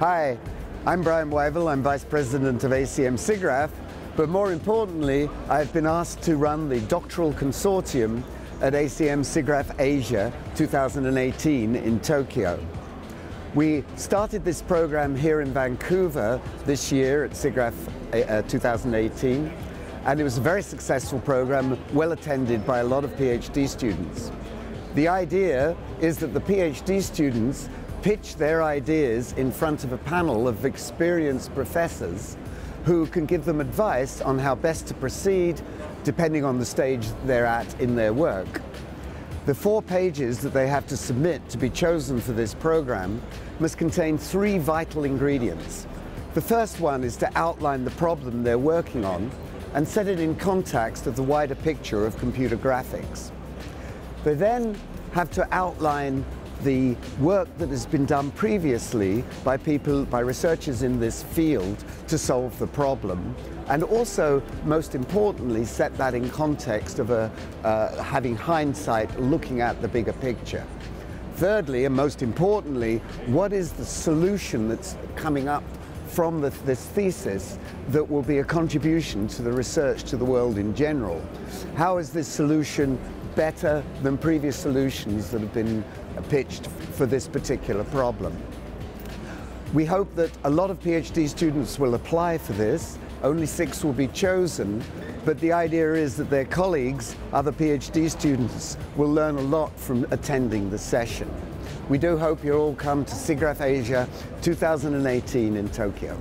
Hi, I'm Brian Wyvill. I'm Vice President of ACM SIGGRAPH, but more importantly, I've been asked to run the doctoral consortium at ACM SIGGRAPH Asia 2018 in Tokyo. We started this program here in Vancouver this year at SIGGRAPH uh, 2018, and it was a very successful program, well attended by a lot of PhD students. The idea is that the PhD students pitch their ideas in front of a panel of experienced professors who can give them advice on how best to proceed depending on the stage they're at in their work. The four pages that they have to submit to be chosen for this program must contain three vital ingredients. The first one is to outline the problem they're working on and set it in context of the wider picture of computer graphics. They then have to outline the work that has been done previously by people, by researchers in this field to solve the problem, and also, most importantly, set that in context of a, uh, having hindsight, looking at the bigger picture. Thirdly, and most importantly, what is the solution that's coming up from the, this thesis that will be a contribution to the research to the world in general? How is this solution better than previous solutions that have been pitched for this particular problem. We hope that a lot of PhD students will apply for this. Only six will be chosen, but the idea is that their colleagues, other PhD students, will learn a lot from attending the session. We do hope you all come to SIGGRAPH Asia 2018 in Tokyo.